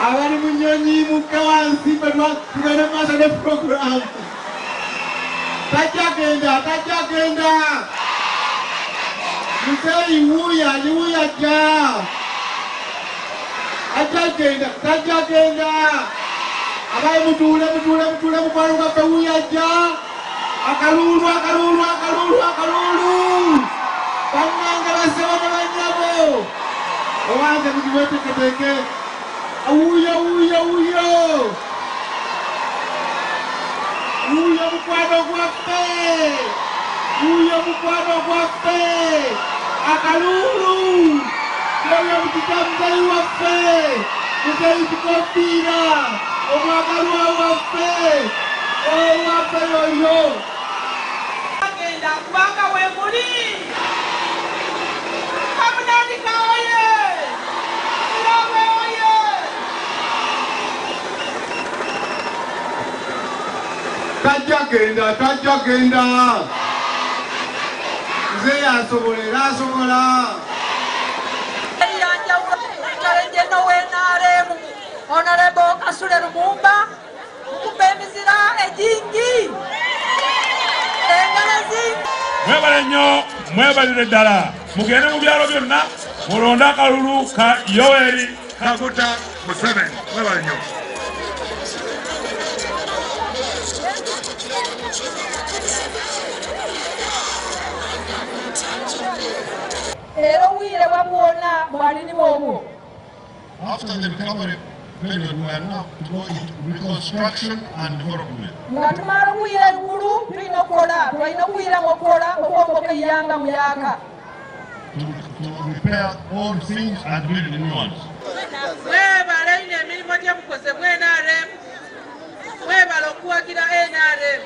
abali munyonyi mukka wansi betugende maso ne programu tajagenda tajagenda museyi wuya liwuyaja ajagenda tajagenda abali mutule mutule mutule mukwalugape wuyaja akalulu akalulu akalulu akalulu bannanga basebana banyabo owanze mukiweteketeke Uia, uia, uia! Uia, quadro é gwaffe! Uia, mukwano gwaffe! Akalulu! Oyo O muzeyi waffe! Muzeyi tukofiira! Omwagalwa waffe! Owaffe yoyo! tajja genda tajja genda nze yasobola era asobola honorable kasule lumumba kukupa emizira egingi engalazi mwebale nnyo mwebalire ddala mugende mu byalo byonna mulonde akalulu ka yoweri kaguta museveni mwebale nnyo era obwire bwabwona bwanini bwobwo after the recovery period we are now to nga tumala okuyira eggulu tulina okukola twalina okuyira ngaokukola okwongoka eyanga mu yaka ino emirimu gyemukoze mu nrm mwebale okuwagira nrm